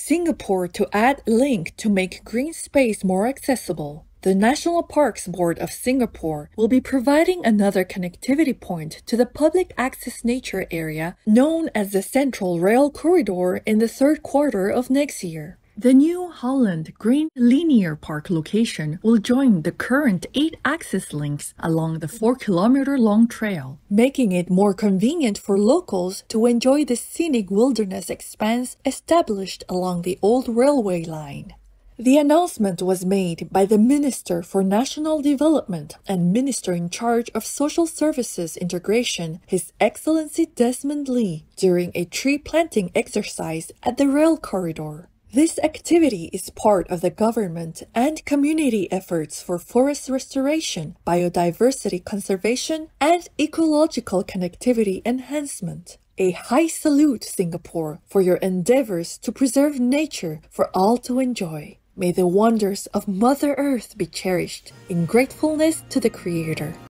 Singapore to add link to make green space more accessible. The National Parks Board of Singapore will be providing another connectivity point to the public access nature area known as the Central Rail Corridor in the third quarter of next year. The new Holland Green Linear Park location will join the current eight access links along the 4 kilometer long trail, making it more convenient for locals to enjoy the scenic wilderness expanse established along the old railway line. The announcement was made by the Minister for National Development and Minister in charge of Social Services Integration, His Excellency Desmond Lee, during a tree planting exercise at the rail corridor. This activity is part of the government and community efforts for forest restoration, biodiversity conservation, and ecological connectivity enhancement. A high salute, Singapore, for your endeavors to preserve nature for all to enjoy. May the wonders of Mother Earth be cherished in gratefulness to the Creator.